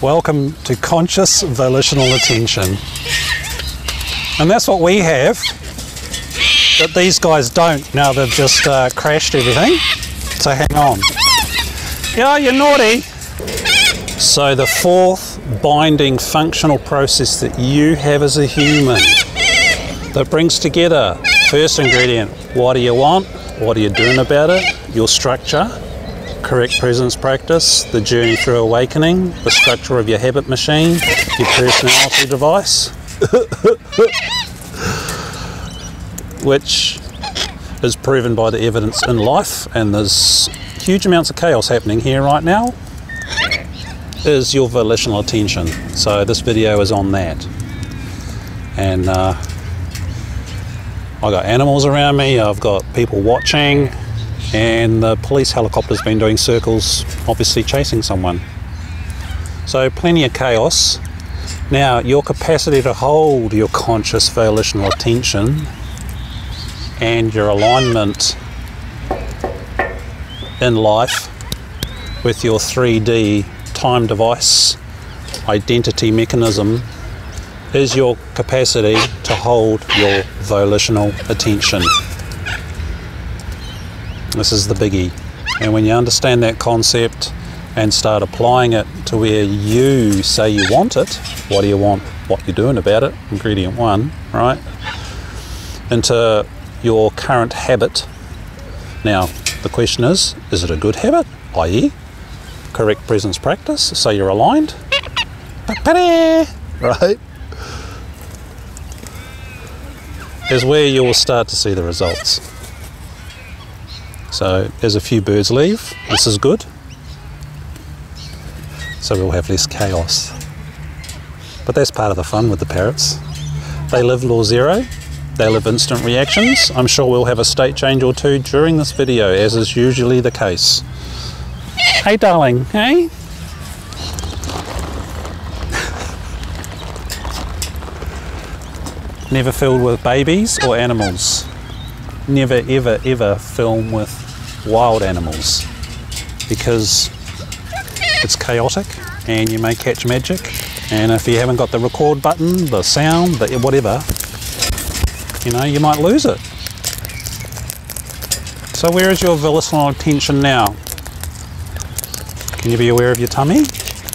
Welcome to conscious volitional attention. And that's what we have that these guys don't now they've just uh, crashed everything. So hang on. Yeah, you're naughty. So the fourth binding functional process that you have as a human that brings together first ingredient, what do you want? What are you doing about it? Your structure, correct presence practice, the journey through awakening, the structure of your habit machine, your personality device, which is proven by the evidence in life, and there's huge amounts of chaos happening here right now, is your volitional attention. So this video is on that. And uh, I got animals around me, I've got people watching, and the police helicopter's been doing circles, obviously chasing someone. So plenty of chaos. Now, your capacity to hold your conscious volitional attention and your alignment in life with your 3D time device identity mechanism is your capacity to hold your volitional attention. This is the biggie. And when you understand that concept and start applying it to where you say you want it, what do you want? What you're doing about it, ingredient one, right? Into your current habit. Now, the question is is it a good habit, i.e., correct presence practice, so you're aligned? Right? Is where you will start to see the results. So, as a few birds leave, this is good. So, we'll have less chaos. But that's part of the fun with the parrots. They live law zero, they live instant reactions. I'm sure we'll have a state change or two during this video, as is usually the case. Hey, darling, hey? Never filled with babies or animals. Never, ever, ever film with wild animals because it's chaotic and you may catch magic. And if you haven't got the record button, the sound, the whatever, you know, you might lose it. So, where is your volitional attention now? Can you be aware of your tummy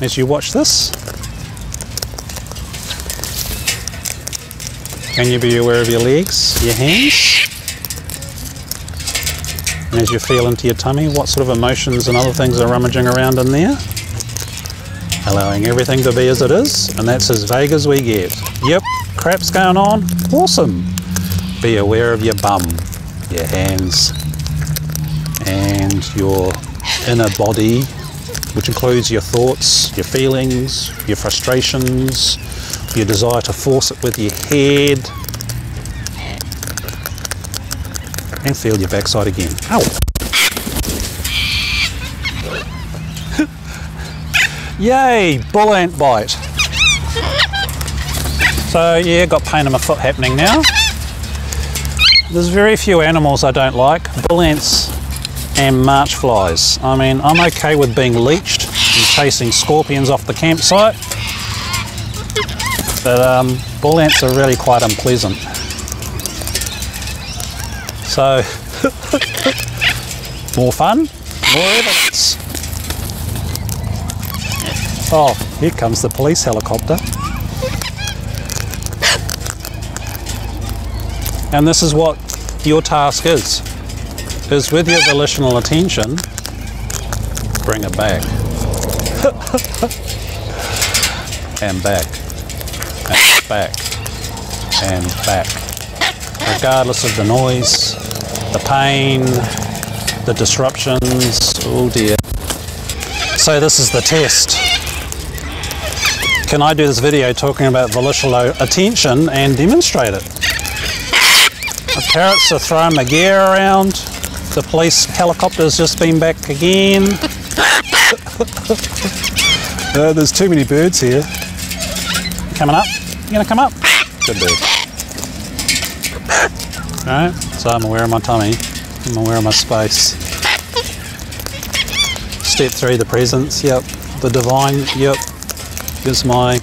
as you watch this? Can you be aware of your legs, your hands? And as you feel into your tummy, what sort of emotions and other things are rummaging around in there? Allowing everything to be as it is, and that's as vague as we get. Yep, crap's going on. Awesome. Be aware of your bum, your hands, and your inner body, which includes your thoughts, your feelings, your frustrations, your desire to force it with your head, and feel your backside again. Ow! Yay, bull ant bite. So yeah, got pain in my foot happening now. There's very few animals I don't like. Bull ants and march flies. I mean, I'm okay with being leeched and chasing scorpions off the campsite. But um, bull ants are really quite unpleasant. So, more fun, more evidence. Oh, here comes the police helicopter. And this is what your task is, is with your volitional attention, bring it back. and back, and back, and back. Regardless of the noise, the pain, the disruptions, oh dear. So this is the test. Can I do this video talking about volitional attention and demonstrate it? The parrots are throwing my gear around. The police helicopter's just been back again. uh, there's too many birds here. Coming up? You gonna come up? Good bird. Alright, so I'm aware of my tummy. I'm aware of my space. Step three, the presence, yep. The divine, yep. is my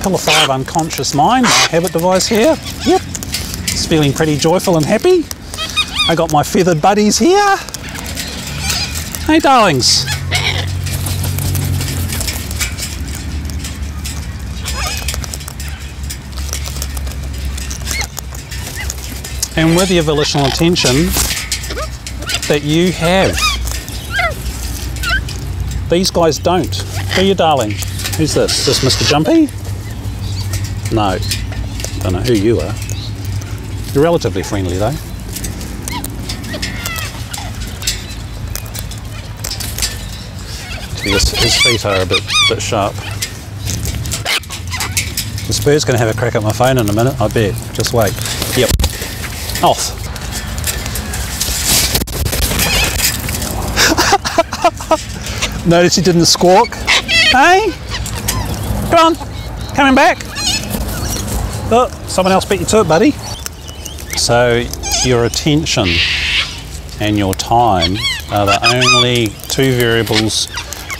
Pillar 5 unconscious mind, my habit device here. Yep, it's feeling pretty joyful and happy. I got my feathered buddies here. Hey darlings. And with your volitional attention that you have. These guys don't. Who you darling? Who's this? Is this Mr. Jumpy? No. Don't know who you are. You're relatively friendly though. His, his feet are a bit, bit sharp. This bird's going to have a crack at my phone in a minute, I bet. Just wait. Off. Notice he didn't squawk. Hey? Come on. Coming back. Oh, someone else beat you to it, buddy. So your attention and your time are the only two variables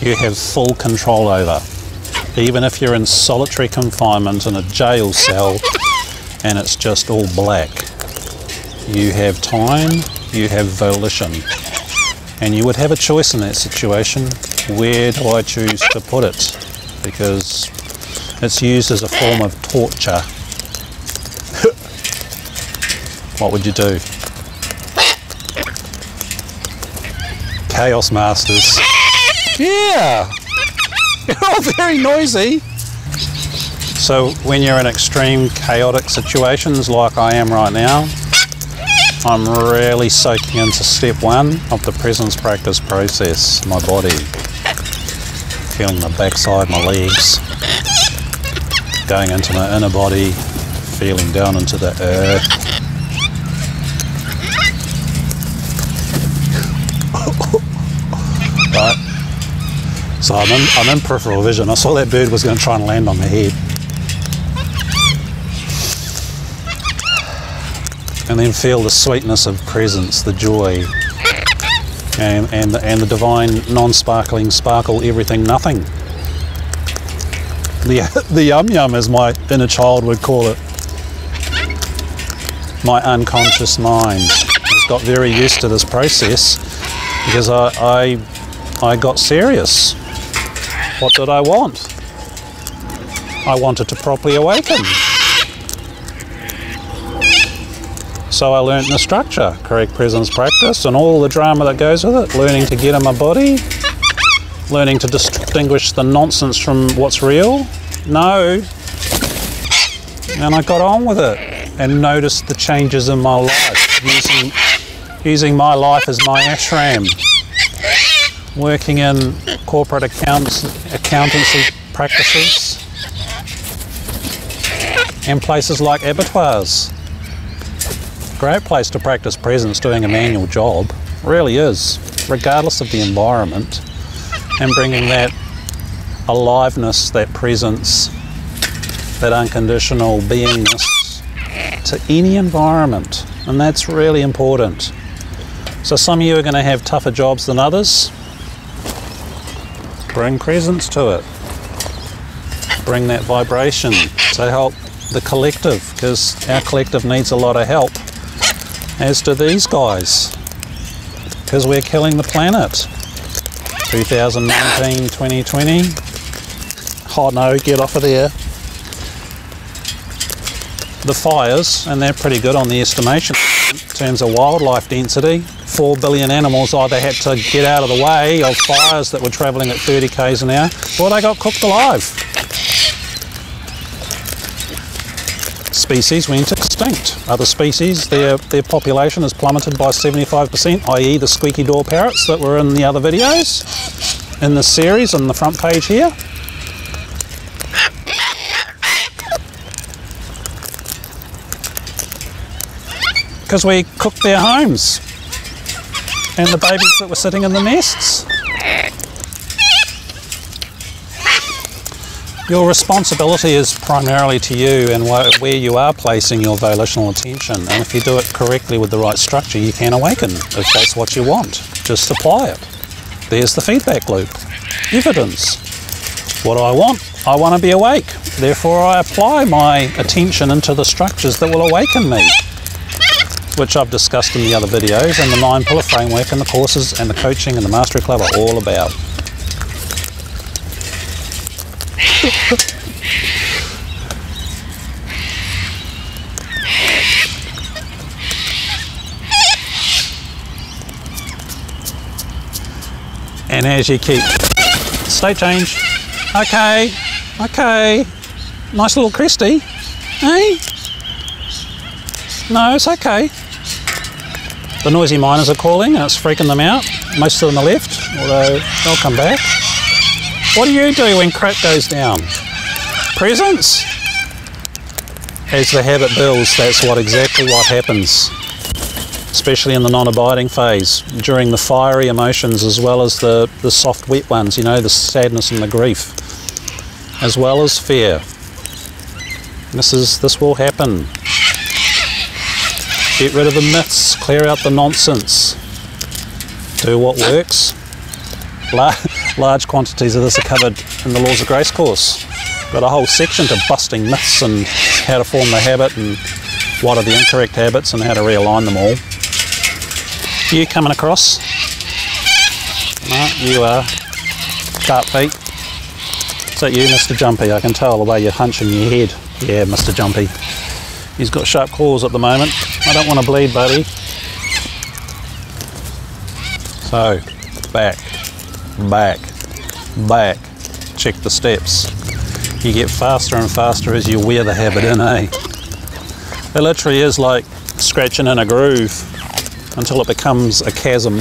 you have full control over. Even if you're in solitary confinement in a jail cell and it's just all black, you have time, you have volition. And you would have a choice in that situation. Where do I choose to put it? Because it's used as a form of torture. what would you do? Chaos Masters. Yeah! You're all very noisy. So when you're in extreme chaotic situations like I am right now, I'm really soaking into step one of the presence practice process, my body. Feeling the backside, my legs, going into my inner body, feeling down into the earth. right. So I'm in, I'm in peripheral vision. I saw that bird was going to try and land on my head. And then feel the sweetness of presence, the joy, and, and, the, and the divine non-sparkling sparkle, everything, nothing. The, the yum yum, as my inner child would call it. My unconscious mind has got very used to this process because I, I, I got serious. What did I want? I wanted to properly awaken. So I learnt the structure, correct presence practice, and all the drama that goes with it. Learning to get in my body, learning to distinguish the nonsense from what's real. No. And I got on with it and noticed the changes in my life, using, using my life as my ashram, working in corporate accounts, accountancy practices, and places like abattoirs great place to practice presence doing a manual job, really is, regardless of the environment, and bringing that aliveness, that presence, that unconditional beingness to any environment, and that's really important. So some of you are going to have tougher jobs than others. Bring presence to it. Bring that vibration to help the collective, because our collective needs a lot of help as do these guys because we're killing the planet. 2019 2020 oh no get off of there. The fires and they're pretty good on the estimation. In terms of wildlife density 4 billion animals either had to get out of the way of fires that were travelling at 30 k's an hour or they got cooked alive species went extinct. Other species, their, their population has plummeted by 75%, i.e. the squeaky door parrots that were in the other videos in this series on the front page here. Because we cooked their homes and the babies that were sitting in the nests. Your responsibility is primarily to you and where you are placing your volitional attention. And if you do it correctly with the right structure, you can awaken if that's what you want. Just apply it. There's the feedback loop. Evidence. What do I want? I want to be awake. Therefore, I apply my attention into the structures that will awaken me, which I've discussed in the other videos, and the nine pillar framework and the courses and the coaching and the mastery club are all about. And as you keep state change okay okay. Nice little cresty hey eh? no it's okay. The noisy miners are calling and it's freaking them out. Most of them are left although they'll come back what do you do when crap goes down presence as the habit builds that's what exactly what happens especially in the non-abiding phase, during the fiery emotions as well as the, the soft wet ones, you know, the sadness and the grief, as well as fear. This is this will happen. Get rid of the myths, clear out the nonsense. Do what works. Large quantities of this are covered in the Laws of Grace course. Got a whole section to busting myths and how to form the habit and what are the incorrect habits and how to realign them all you coming across. No, you are. Sharp feet. Is that you, Mr. Jumpy? I can tell the way you're hunching your head. Yeah, Mr. Jumpy. He's got sharp claws at the moment. I don't want to bleed, buddy. So, back, back, back. Check the steps. You get faster and faster as you wear the habit in, eh? It literally is like scratching in a groove until it becomes a chasm,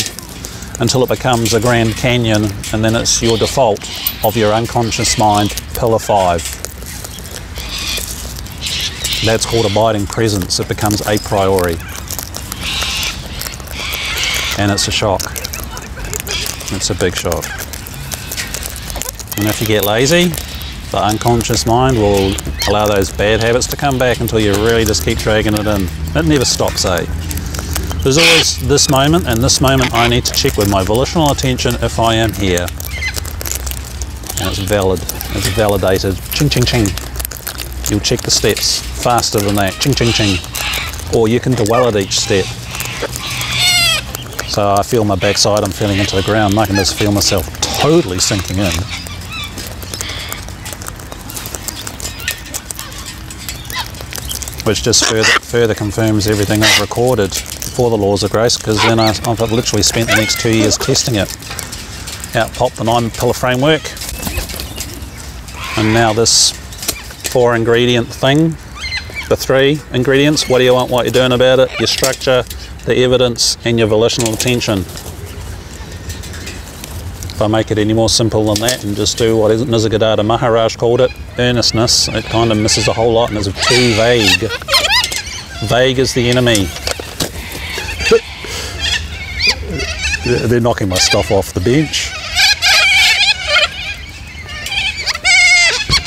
until it becomes a Grand Canyon, and then it's your default of your unconscious mind, pillar five. That's called abiding presence. It becomes a priori. And it's a shock. It's a big shot. And if you get lazy, the unconscious mind will allow those bad habits to come back until you really just keep dragging it in. It never stops, eh? There's always this moment and this moment I need to check with my volitional attention if I am here. And it's valid, it's validated. Ching ching ching. You'll check the steps faster than that. Ching ching ching. Or you can dwell at each step. So I feel my backside, I'm feeling into the ground, and I can just feel myself totally sinking in. Which just further, further confirms everything I've recorded for the laws of grace because then I, have literally spent the next two years testing it. Out popped the nine pillar framework and now this four ingredient thing, the three ingredients, what do you want, what you're doing about it, your structure, the evidence and your volitional attention. If I make it any more simple than that and just do what Nisargadatta Maharaj called it, earnestness, it kind of misses a whole lot and is too vague. Vague is the enemy. They're knocking my stuff off the bench.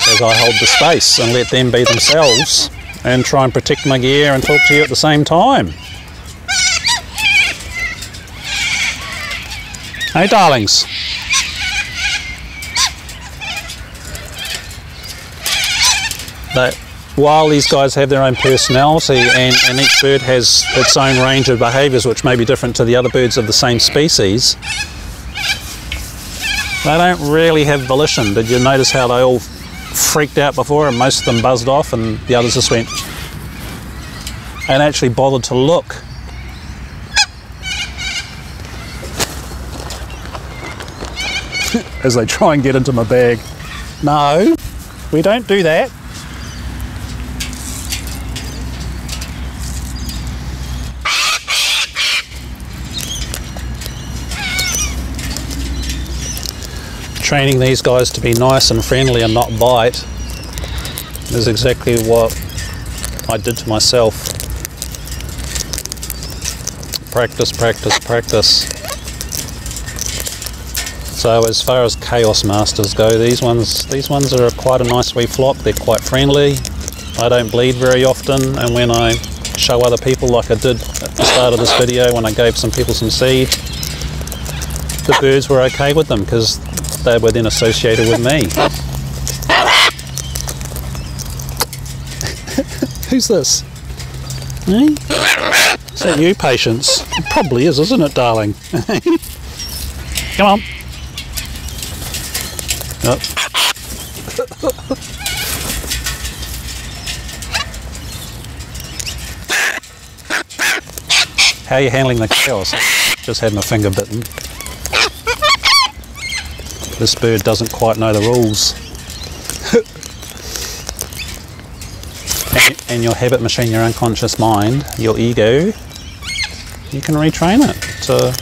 As I hold the space and let them be themselves and try and protect my gear and talk to you at the same time. Hey darlings. But while these guys have their own personality and, and each bird has its own range of behaviours which may be different to the other birds of the same species, they don't really have volition. Did you notice how they all freaked out before and most of them buzzed off and the others just went and actually bothered to look? As they try and get into my bag. No, we don't do that. training these guys to be nice and friendly and not bite is exactly what I did to myself. Practice, practice, practice. So as far as Chaos Masters go, these ones these ones are quite a nice wee flock. They're quite friendly. I don't bleed very often, and when I show other people, like I did at the start of this video, when I gave some people some seed, the birds were okay with them because they were then associated with me. Who's this? Eh? Is that you, Patience? It probably is, isn't it, darling? Come on. How are you handling the chaos? Just had my finger bitten. This bird doesn't quite know the rules. and, and your habit machine, your unconscious mind, your ego, you can retrain it to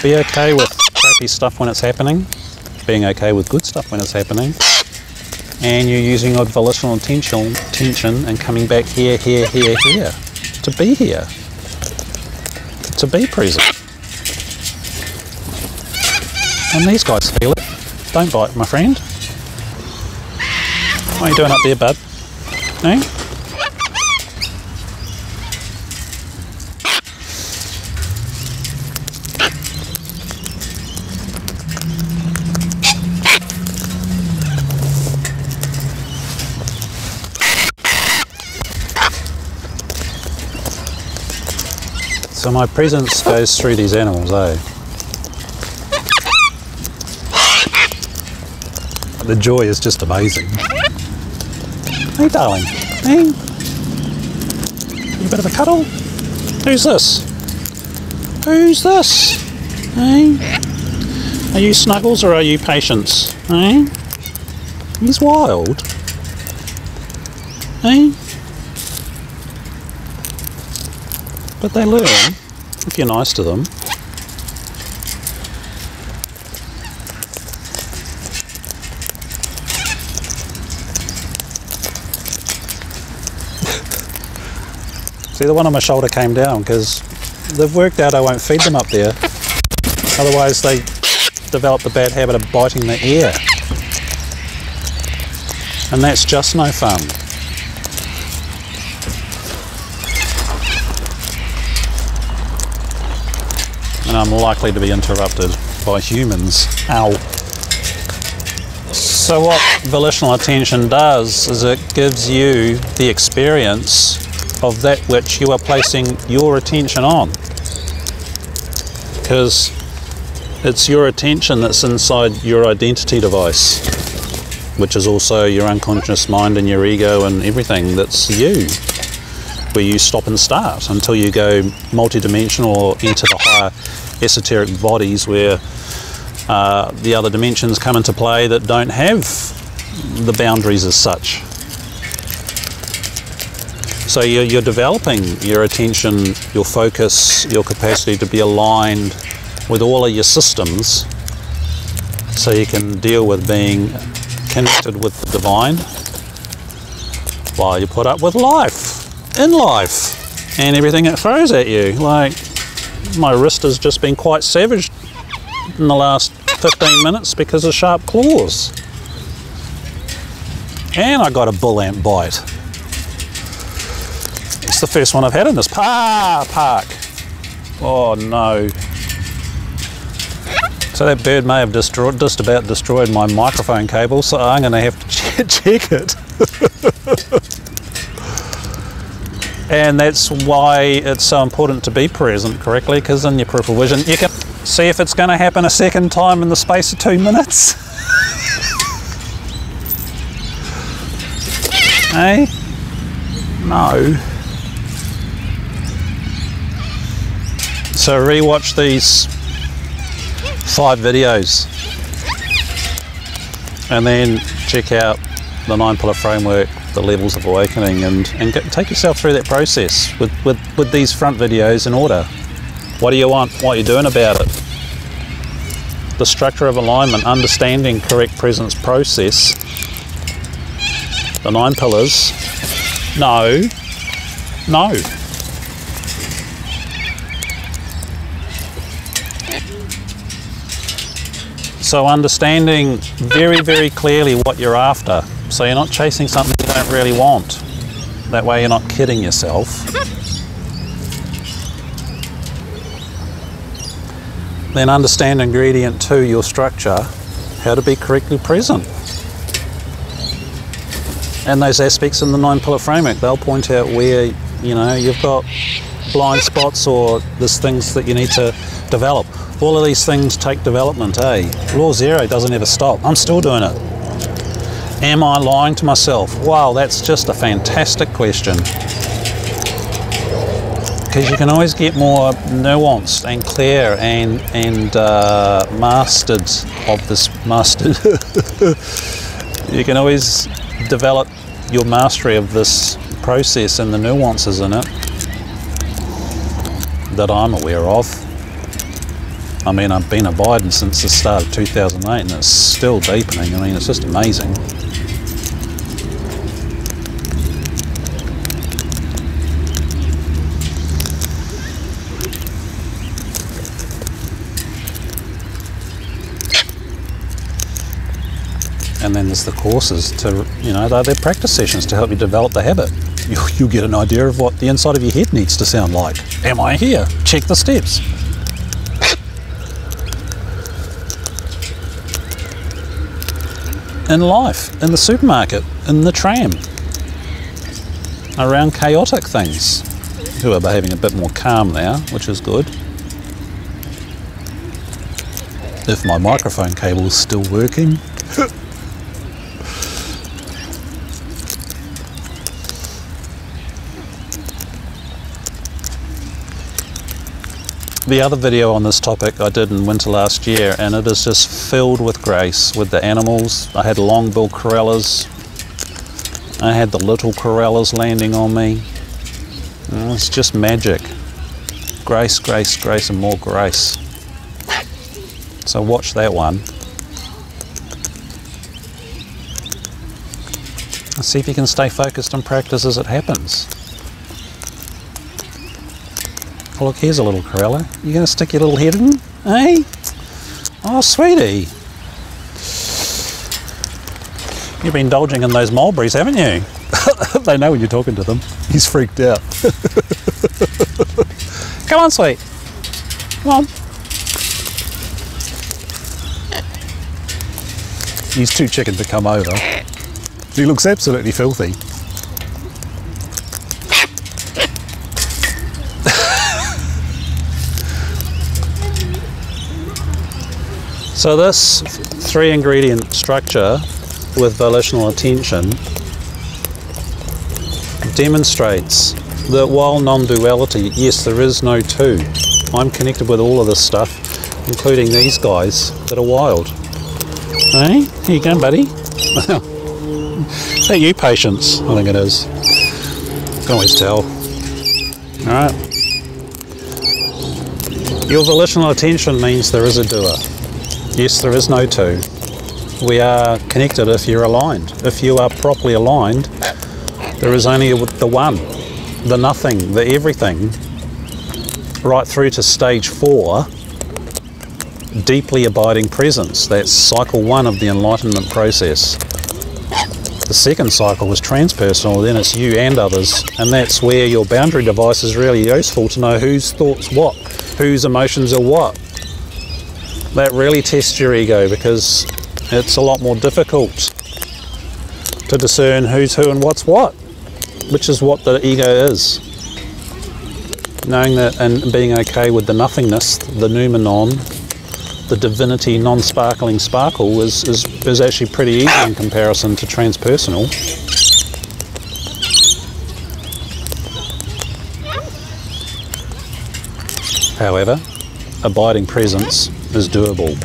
be okay with crappy stuff when it's happening, being okay with good stuff when it's happening, and you're using volitional attention, tension and coming back here, here, here, here to be here, to be present. And these guys feel it. Don't bite, my friend. What are you doing up there, bud? Eh? My presence goes through these animals, eh? The joy is just amazing. Hey, darling. Hey. You a bit of a cuddle? Who's this? Who's this? Hey. Are you Snuggles or are you Patience? Hey. He's wild. Hey. But they learn if you're nice to them. See, the one on my shoulder came down because they've worked out I won't feed them up there. Otherwise, they develop the bad habit of biting the air. And that's just no fun. And I'm likely to be interrupted by humans. Ow. So what volitional attention does is it gives you the experience of that which you are placing your attention on. Because it's your attention that's inside your identity device, which is also your unconscious mind and your ego and everything that's you where you stop and start until you go multidimensional or into the higher esoteric bodies where uh, the other dimensions come into play that don't have the boundaries as such. So you're, you're developing your attention, your focus, your capacity to be aligned with all of your systems so you can deal with being connected with the divine while you put up with life in life and everything it throws at you. Like, my wrist has just been quite savaged in the last 15 minutes because of sharp claws. And I got a bull ant bite. It's the first one I've had in this pa park. Oh no. So that bird may have destroyed, just about destroyed my microphone cable, so I'm going to have to check it. and that's why it's so important to be present correctly because in your peripheral vision you can see if it's going to happen a second time in the space of two minutes. Hey? No. So rewatch these five videos. And then check out the nine pillar framework the levels of awakening and, and get, take yourself through that process with, with, with these front videos in order. What do you want? What are you doing about it? The structure of alignment, understanding correct presence process, the nine pillars. No, no. So understanding very, very clearly what you're after so you're not chasing something you don't really want. That way you're not kidding yourself. Then understand ingredient two, your structure, how to be correctly present. and those aspects in the nine pillar framework. They'll point out where you know you've got blind spots or there's things that you need to develop. All of these things take development, eh? Law zero doesn't ever stop. I'm still doing it. Am I lying to myself? Wow, that's just a fantastic question. Because you can always get more nuanced and clear and and uh, mastered of this mastered. you can always develop your mastery of this process and the nuances in it that I'm aware of. I mean, I've been abiding since the start of 2008 and it's still deepening. I mean, it's just amazing. There's the courses to you know they're, they're practice sessions to help you develop the habit. You, you get an idea of what the inside of your head needs to sound like. Am i here? Check the steps. In life in the supermarket in the tram around chaotic things. Who are behaving a bit more calm now which is good. If my microphone cable is still working the other video on this topic I did in winter last year and it is just filled with grace with the animals. I had long-billed corellas. I had the little corellas landing on me. Mm, it's just magic. Grace, grace, grace and more grace. So watch that one. See if you can stay focused and practice as it happens. Oh, look, here's a little Corella. You going to stick your little head in? eh? Oh, sweetie. You've been indulging in those mulberries, haven't you? they know when you're talking to them. He's freaked out. Come on, sweet. Come on. He's too chicken to come over. He looks absolutely filthy. So this three ingredient structure with volitional attention demonstrates that while non-duality, yes, there is no two. I'm connected with all of this stuff, including these guys that are wild. Hey, here you go, buddy. is that you, Patience? I think it is. Can always tell. All right. Your volitional attention means there is a doer. Yes, there is no two. We are connected if you're aligned. If you are properly aligned, there is only the one, the nothing, the everything, right through to stage four, deeply abiding presence. That's cycle one of the enlightenment process. The second cycle is transpersonal, then it's you and others, and that's where your boundary device is really useful to know whose thoughts what, whose emotions are what, that really tests your ego because it's a lot more difficult to discern who's who and what's what, which is what the ego is. Knowing that and being okay with the nothingness, the noumenon, the divinity non-sparkling sparkle is, is, is actually pretty easy in comparison to transpersonal. However, abiding presence is doable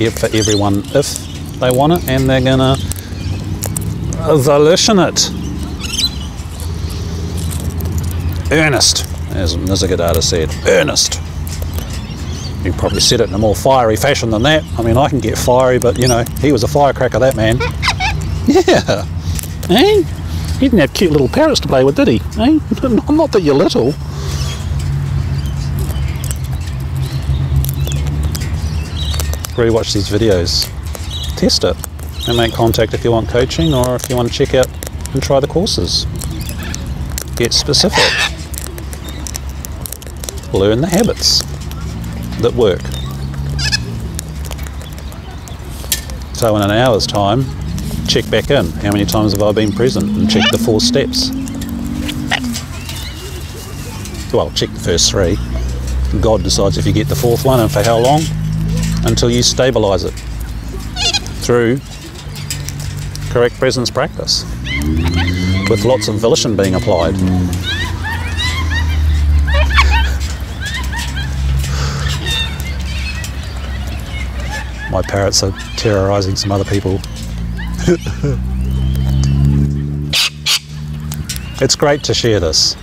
if for everyone if they want it and they're gonna volition it. Earnest, as Nisargadatta said, earnest. He probably said it in a more fiery fashion than that. I mean, I can get fiery, but you know, he was a firecracker, that man. yeah. Eh? He didn't have cute little parrots to play with, did he? Eh? Not that you're little. Rewatch these videos. Test it and make contact if you want coaching or if you want to check out and try the courses. Get specific. Learn the habits that work. So in an hour's time, check back in. How many times have I been present? And check the four steps. Well, check the first three. God decides if you get the fourth one and for how long until you stabilise it through correct presence practice with lots of volition being applied. My parrots are terrorising some other people. it's great to share this.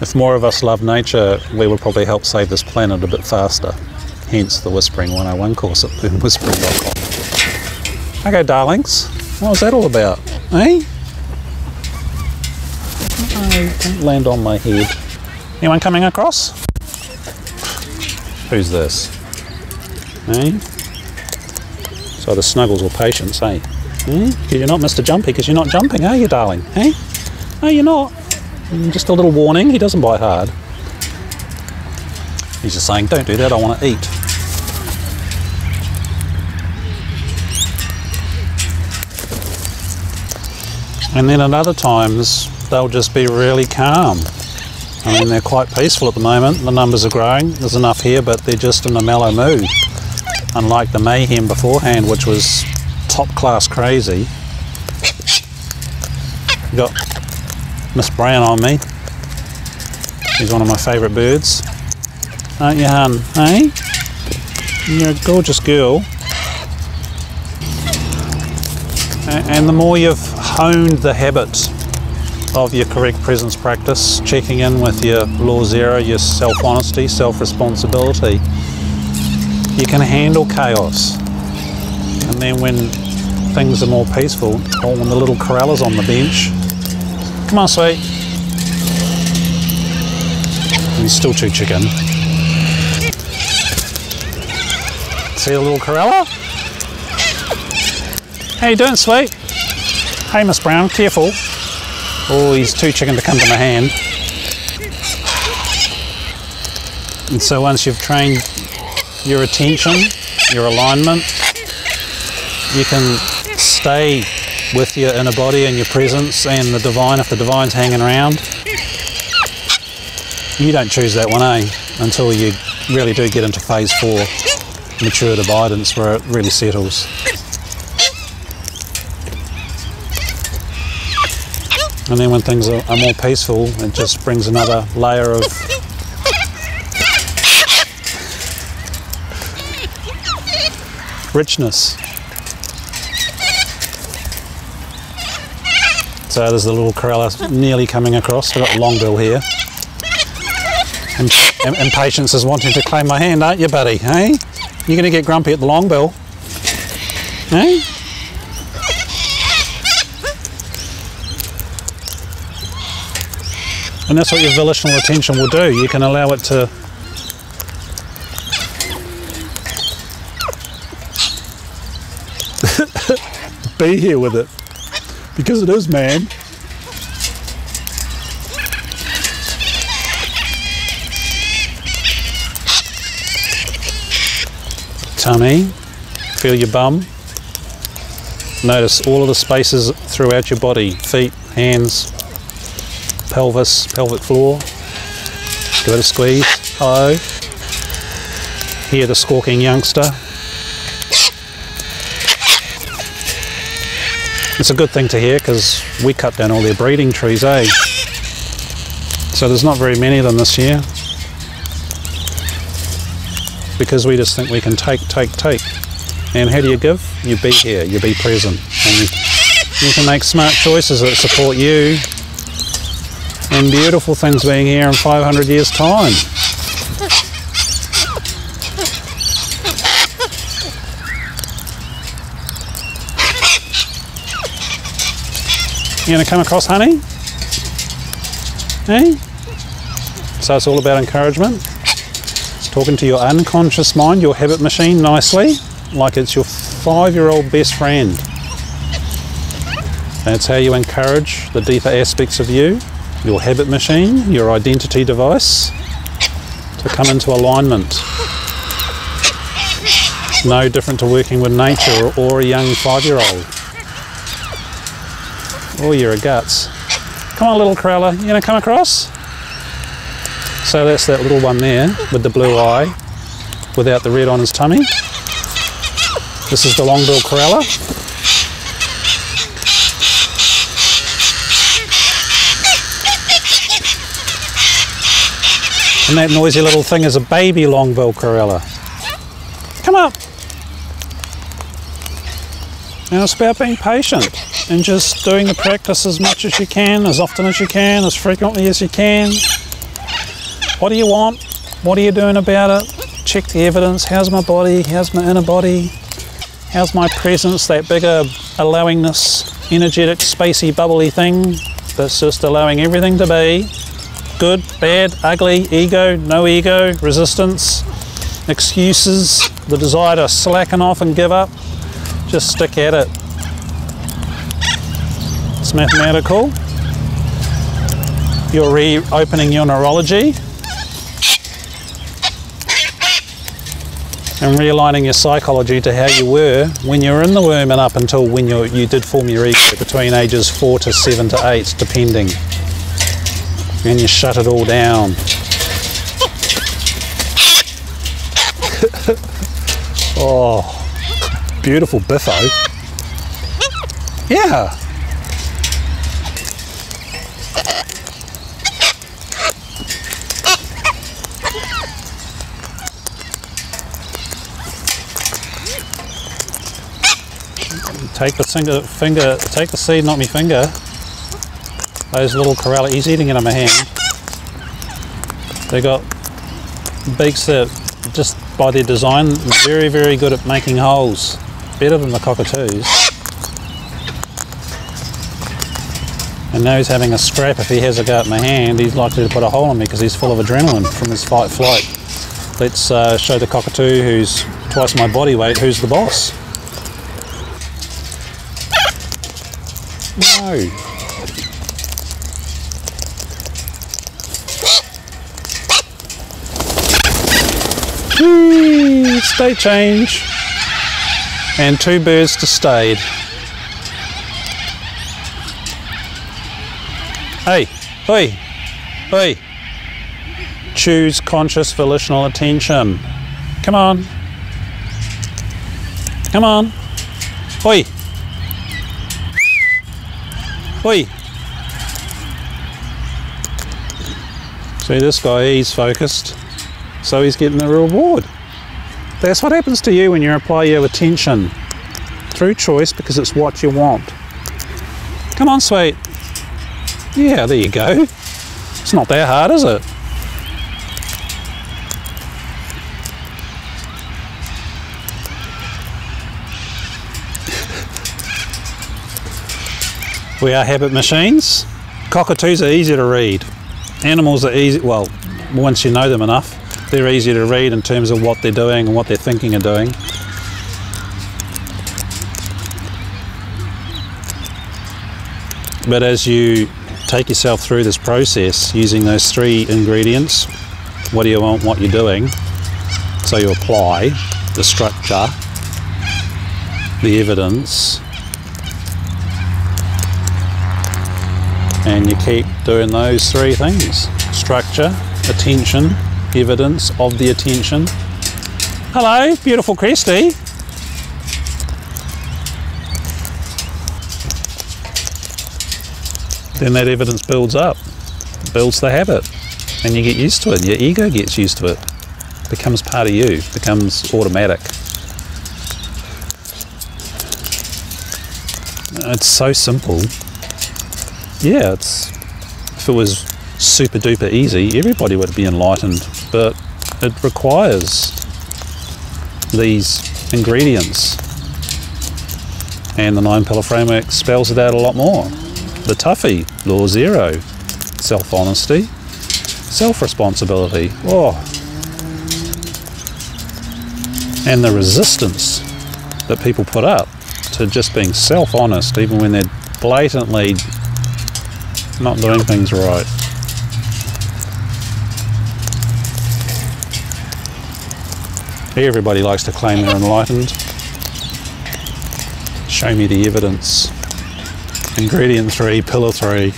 If more of us love nature, we will probably help save this planet a bit faster. Hence the Whispering 101 course at whispering.com. Okay, darlings, what was that all about? Eh? Don't land on my head. Anyone coming across? Who's this? Eh? So the snuggles or patience, eh? Eh? You're not Mr. Jumpy because you're not jumping, are you, darling? Eh? No, you're not. Just a little warning, he doesn't bite hard. He's just saying, don't do that, I want to eat. And then at other times, they'll just be really calm. I mean, they're quite peaceful at the moment. The numbers are growing. There's enough here, but they're just in a mellow mood. Unlike the mayhem beforehand, which was top class crazy. Got Miss Brown on me. She's one of my favourite birds. Aren't you, hun? Hey? You're a gorgeous girl. And the more you've honed the habit of your correct presence practice, checking in with your law zero, your self-honesty, self-responsibility, you can handle chaos. And then when things are more peaceful, or when the little corellas on the bench, Come on, sweet. he's still too chicken. See a little Corella? How you doing, sweet? Hey, Miss Brown, careful. Oh, he's too chicken to come to my hand. And so once you've trained your attention, your alignment, you can stay with your inner body and your presence and the divine, if the divine's hanging around. You don't choose that one, eh? Until you really do get into phase four, matured abidance, where it really settles. And then when things are, are more peaceful, it just brings another layer of richness. So there's the little corella nearly coming across. I've got longbill here. And, and, and, Patience is wanting to claim my hand, aren't you, buddy? Hey? You're going to get grumpy at the longbill. Hey? And that's what your volitional attention will do. You can allow it to be here with it because it is man. Tummy, feel your bum. Notice all of the spaces throughout your body, feet, hands, pelvis, pelvic floor. Give it a squeeze. Hello. Hear the squawking youngster. It's a good thing to hear because we cut down all their breeding trees, eh? So there's not very many of them this year. Because we just think we can take, take, take. And how do you give? You be here, you be present. And you, you can make smart choices that support you and beautiful things being here in 500 years' time. You're going to come across honey? Hey? So it's all about encouragement. Talking to your unconscious mind, your habit machine nicely, like it's your five-year-old best friend. That's how you encourage the deeper aspects of you, your habit machine, your identity device, to come into alignment. It's no different to working with nature or, a young five-year-old. Oh, you're a guts. Come on, little Corella, you gonna come across? So that's that little one there with the blue eye without the red on his tummy. This is the long-bill Corella. And that noisy little thing is a baby long-bill Corella. Come up. Now it's about being patient and just doing the practice as much as you can, as often as you can, as frequently as you can. What do you want? What are you doing about it? Check the evidence. How's my body? How's my inner body? How's my presence? That bigger allowingness, energetic, spacey, bubbly thing that's just allowing everything to be good, bad, ugly, ego, no ego, resistance, excuses, the desire to slacken off and give up. Just stick at it. It's mathematical. You're reopening your neurology and realigning your psychology to how you were when you were in the womb and up until when you, you did form your ego between ages 4 to 7 to 8 depending and you shut it all down. oh, beautiful biffo. Yeah. Take the finger, finger, take the seed, not me finger. Those little Corella, he's eating it in my hand. They got beaks that just by their design, very, very good at making holes. Better than the cockatoos. And now he's having a scrap. If he has a go at my hand, he's likely to put a hole in me because he's full of adrenaline from his fight flight. Let's uh, show the cockatoo, who's twice my body weight, who's the boss. No. State change. And two birds to stayed. Hey, oi, oi. Choose conscious volitional attention. Come on. Come on. Oi. Oi. See this guy, he's focused. So he's getting the reward. That's what happens to you when you apply your attention through choice because it's what you want. Come on, sweet. Yeah, there you go. It's not that hard, is it? we are habit machines. Cockatoos are easy to read. Animals are easy, well, once you know them enough, they're easy to read in terms of what they're doing and what they're thinking of doing. But as you take yourself through this process using those three ingredients, what do you want, what you're doing, so you apply the structure, the evidence, and you keep doing those three things structure, attention, evidence of the attention. Hello, beautiful Christy. Then that evidence builds up, builds the habit, and you get used to it. Your ego gets used to it, becomes part of you, becomes automatic. It's so simple. Yeah, it's if it was super duper easy, everybody would be enlightened, but it requires these ingredients. And the nine pillar framework spells it out a lot more. The toughie, law zero, self honesty, self responsibility. Oh. And the resistance that people put up to just being self honest, even when they're blatantly not doing things right. Everybody likes to claim they're enlightened. Show me the evidence. Ingredient three, pillar three.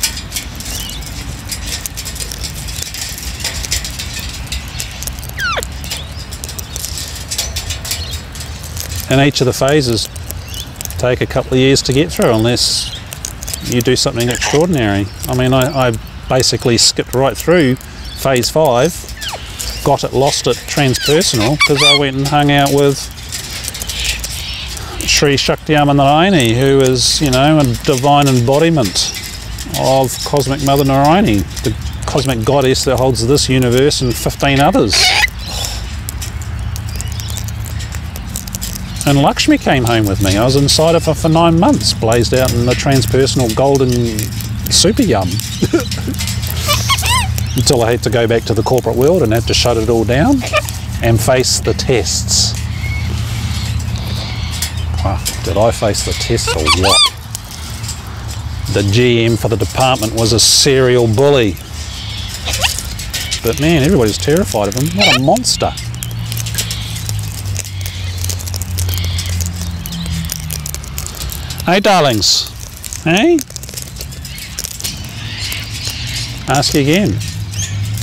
And each of the phases take a couple of years to get through unless you do something extraordinary. I mean, I, I basically skipped right through phase five, got it, lost it transpersonal because I went and hung out with Sri Shakti Narayani, who is, you know, a divine embodiment of Cosmic Mother Narayani, the cosmic goddess that holds this universe and 15 others. And Lakshmi came home with me. I was inside of her for nine months, blazed out in the transpersonal golden super yum. Until I had to go back to the corporate world and have to shut it all down and face the tests. Did I face the tests or what? The GM for the department was a serial bully. But man, everybody's terrified of him. What a monster. Hey, darlings. Hey? Ask again.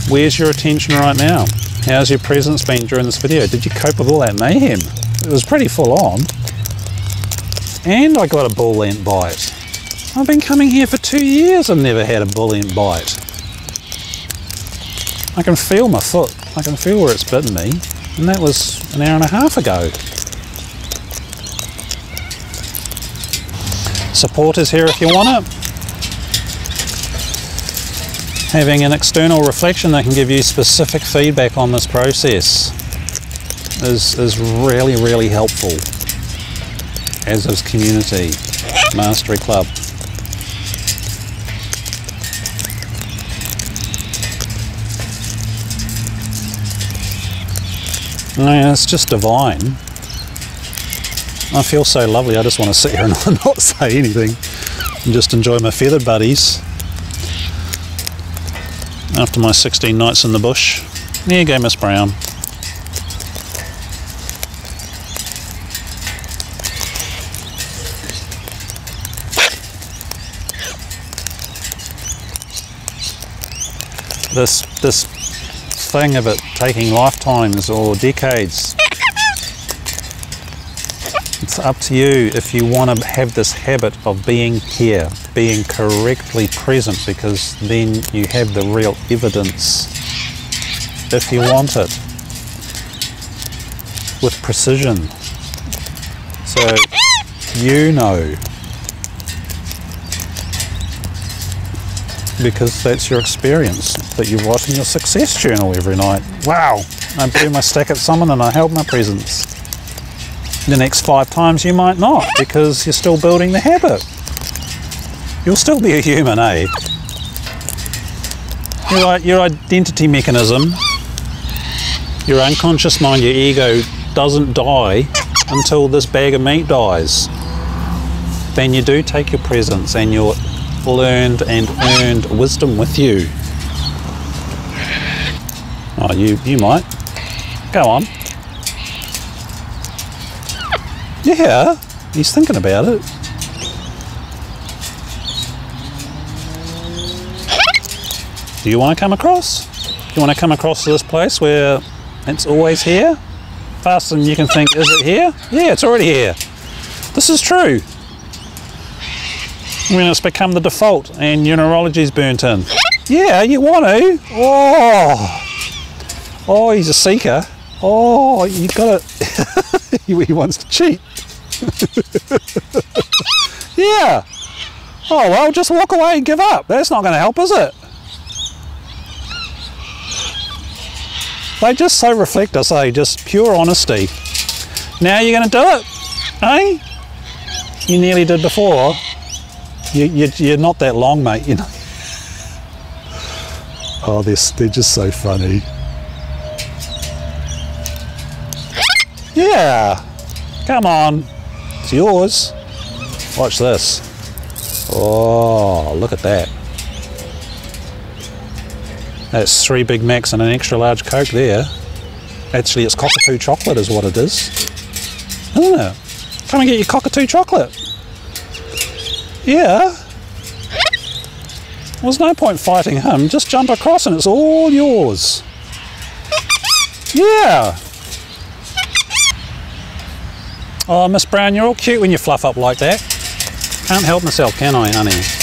Where's your attention right now? How's your presence been during this video? Did you cope with all that mayhem? It was pretty full on. And I got a bull ant bite. I've been coming here for two years I've never had a bull ant bite. I can feel my foot. I can feel where it's bitten me. And that was an hour and a half ago. Support is here if you want it. Having an external reflection that can give you specific feedback on this process is, is really, really helpful, as is community, Mastery Club. It's just divine. I feel so lovely, I just want to sit here and not say anything and just enjoy my feathered buddies. After my 16 nights in the bush. There you go, Miss Brown. This, this thing of it taking lifetimes or decades it's up to you if you want to have this habit of being here, being correctly present, because then you have the real evidence if you want it with precision. So you know. Because that's your experience, that you're writing your success journal every night. Wow, I blew my stack at someone and I held my presence the next five times you might not because you're still building the habit. You'll still be a human, eh? Your, your identity mechanism, your unconscious mind, your ego doesn't die until this bag of meat dies. Then you do take your presence and your learned and earned wisdom with you. Oh, you, you might. Go on. Yeah, he's thinking about it. Do you want to come across? Do you want to come across to this place where it's always here? Faster than you can think, is it here? Yeah, it's already here. This is true. When it's become the default and your neurology's burnt in. Yeah, you want to. Oh, oh, he's a seeker. Oh, you got it. he wants to cheat. yeah. Oh, well, just walk away and give up. That's not going to help, is it? They just so reflect us, eh? Just pure honesty. Now you're going to do it, eh? You nearly did before. You, you, you're not that long, mate, you know. Oh, they're, they're just so funny. Yeah, come on. It's yours. Watch this. Oh, look at that. That's three Big Macs and an extra large Coke there. Actually, it's cockatoo chocolate is what it is. Isn't it? Come and get your cockatoo chocolate. Yeah. There's no point fighting him. Just jump across and it's all yours. Yeah. Oh, Miss Brown, you're all cute when you fluff up like that. Can't help myself, can I, honey?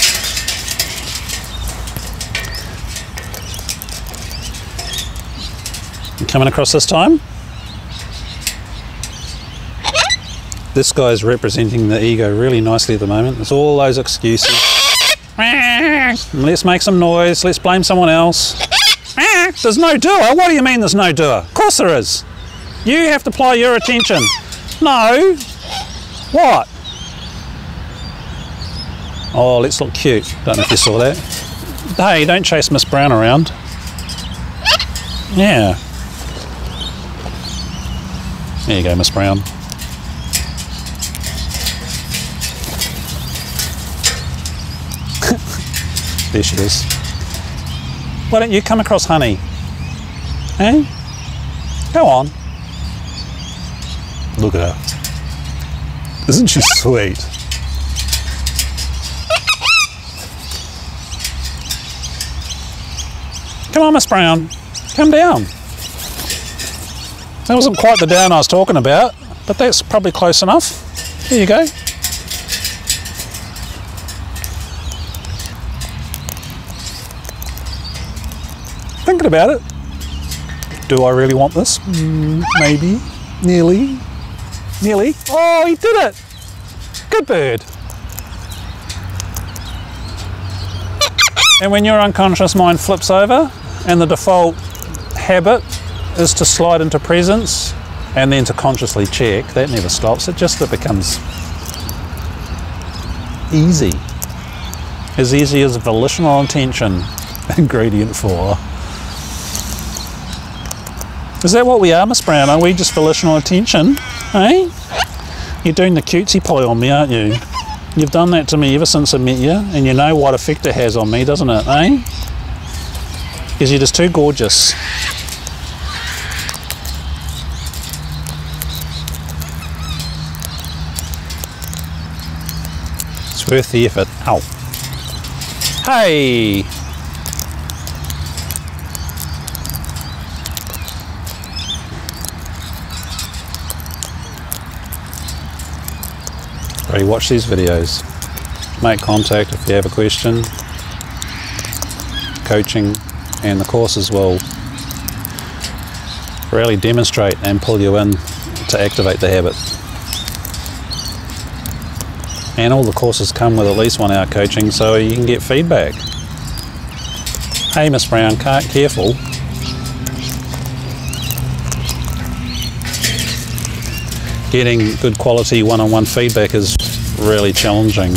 Coming across this time? This guy's representing the ego really nicely at the moment. It's all those excuses. Let's make some noise. Let's blame someone else. There's no doer. What do you mean there's no doer? Of course there is. You have to apply your attention. No. What? Oh, let's look cute. Don't know if you saw that. Hey, don't chase Miss Brown around. Yeah. There you go, Miss Brown. there she is. Why don't you come across honey? Hey? Go on. Look at her. Isn't she sweet? Come on, Miss Brown. Come down. That wasn't quite the down I was talking about, but that's probably close enough. Here you go. Thinking about it. Do I really want this? Mm, maybe. Nearly. Nearly. Oh, he did it! Good bird. And when your unconscious mind flips over and the default habit is to slide into presence and then to consciously check, that never stops. It just it becomes easy. As easy as volitional intention, ingredient four. Is that what we are, Miss Brown? Are we just volitional attention? Hey? You're doing the cutesy pie on me, aren't you? You've done that to me ever since I met you, and you know what effect it has on me, doesn't it, eh? Because you're just too gorgeous. Worth the effort. Ow. Hey! Ready, watch these videos. Make contact if you have a question. Coaching and the courses will really demonstrate and pull you in to activate the habit. And all the courses come with at least one hour coaching so you can get feedback. Hey Miss Brown, careful. Getting good quality one-on-one feedback is really challenging.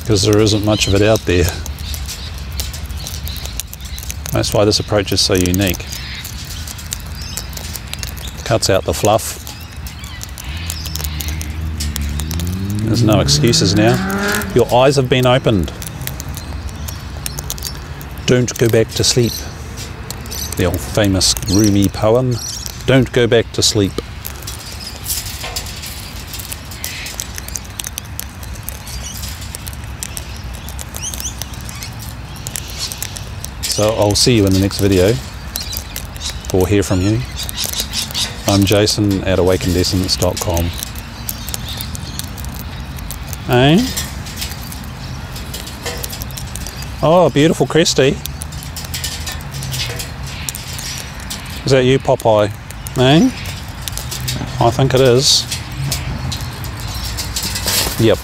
Because there isn't much of it out there. That's why this approach is so unique. Cuts out the fluff. There's no excuses now. Your eyes have been opened. Don't go back to sleep the old famous Rumi poem, Don't Go Back to Sleep. So I'll see you in the next video, or hear from you. I'm Jason at awakenedessence.com. Eh? Oh, beautiful Cresty. Is that you, Popeye? Eh? I think it is. Yep.